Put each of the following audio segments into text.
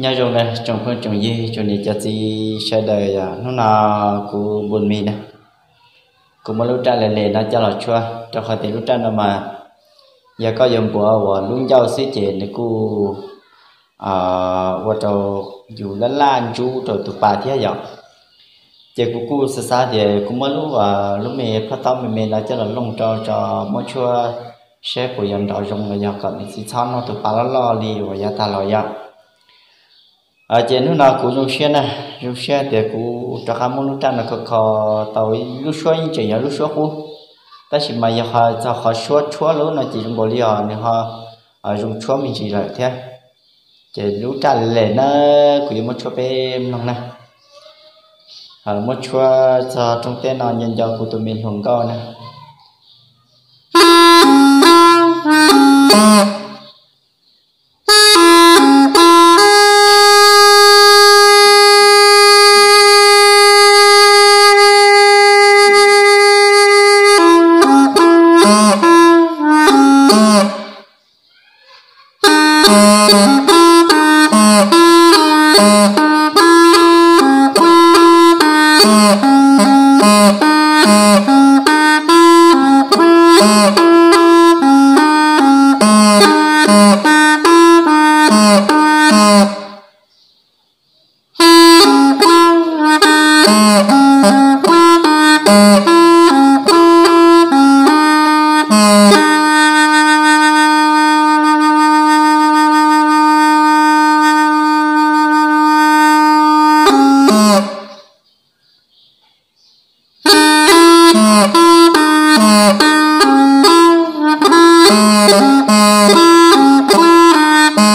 nhà rồi này trồng phương trồng gì cho nên cho chị sẽ đời à nó là của buồn mi nè. Cũng mà lúc tra lại lệ nó cho là chua. Cho khỏi tiền lúc tra nó mà giờ có dùng của và luôn giao sĩ chế để cô à và cho dù là lan chú rồi tụt bà thế giờ chế của cô xa xa thì cũng mới lúc và lúc mẹ phát tâm mẹ mình là cho là lông cho cho mỗi chua. Sẽ của dân đó dùng là nhà cận thì sao nó, tụt bà nó lo đi và gia ta lo giờ ở trên lúc nào cũng dùng xe nè. Dùng xe thì cũng cho các món lúc trang là có có tàu lúc số như chuyện lúc số khu. Ta chỉ mà giờ họ cho họ số chúa lúc nào chỉ ờ, dùng bộ li họ nên họ ở dùng chúa mình chỉ lại thế. Chỉ lúc trang lệ nó cũng dùng một chúa bên nông nè. Ở một chúa cho trong tên nào nhân do của tụi mình hưởng cao này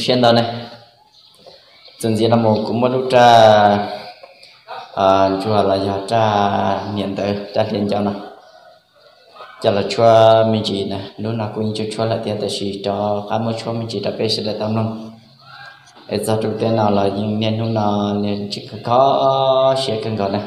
xem đó này dần dần là một cũng một lúc tra. À chùa là giờ tra niệm tới, tra tiền cho nó. Cho là chùa mình chỉ nè, lúc nào cũng cho chùa là tiền tới chỉ cho cả một chùa mình chỉ đã biết sẽ là tâm lòng ở giờ trụ tên nào là những niệm lúc nào niệm chỉ có sẽ cần gọi này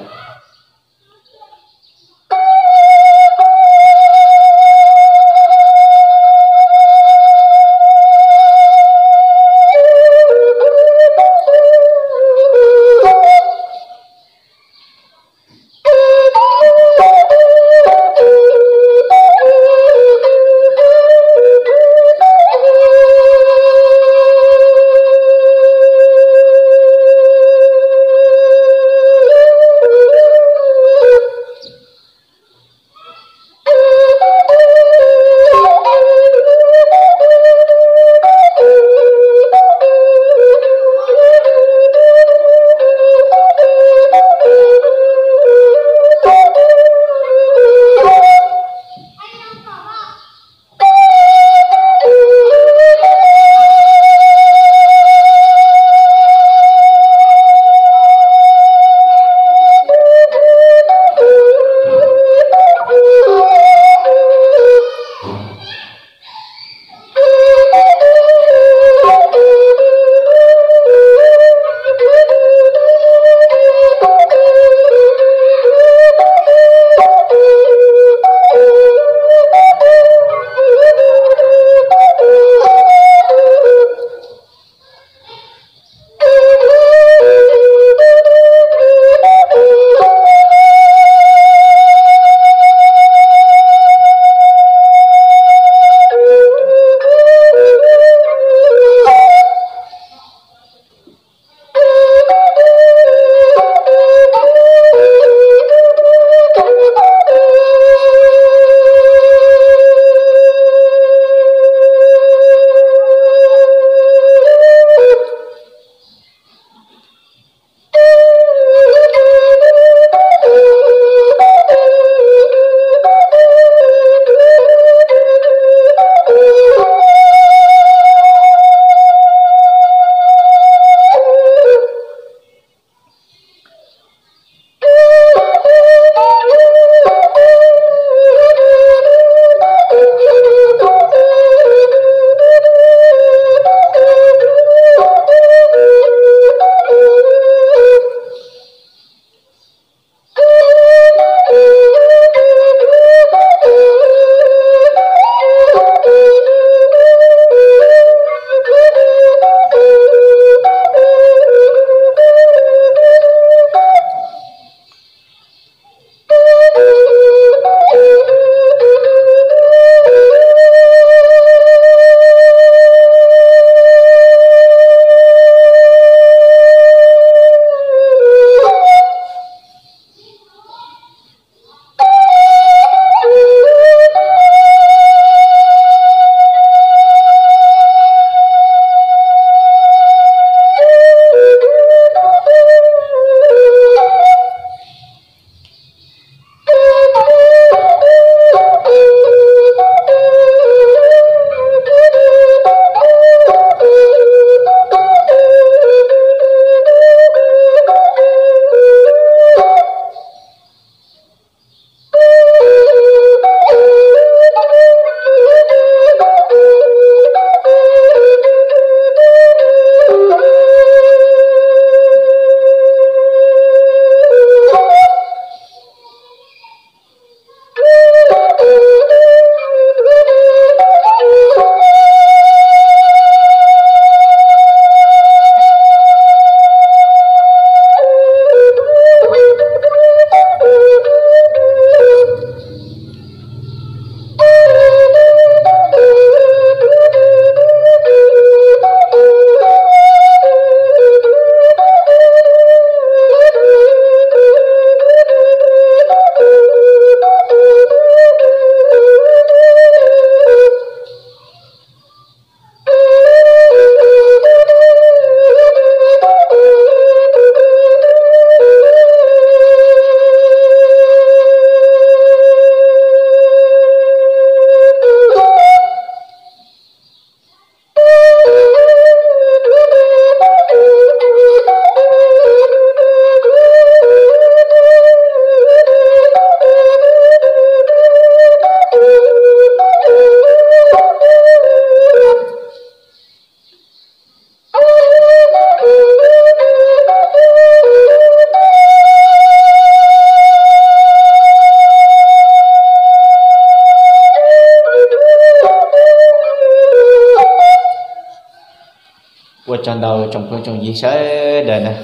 chân đầu trong phương trong gì sẽ đời nè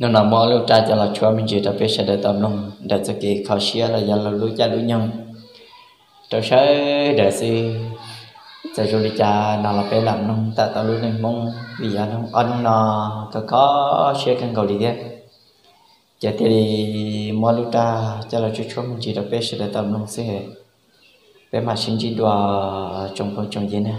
nó là mò lưu trai cho là chúa mình chỉ tập biết sẽ để tâm lòng để cho kỳ khó xia là do là lưu cha lưu nhân. Trong sẽ để si sẽ cho đi cha, nào là bé làm nông ta tạo lưu này mong vì giờ nông ăn nó, có có xia căn cầu đi thế. Giờ thì mò lưu ta cho là chúa chúa mình chỉ tập biết sẽ để tâm lòng sẽ bé mà sinh chỉ đùa trong phương trong gì nè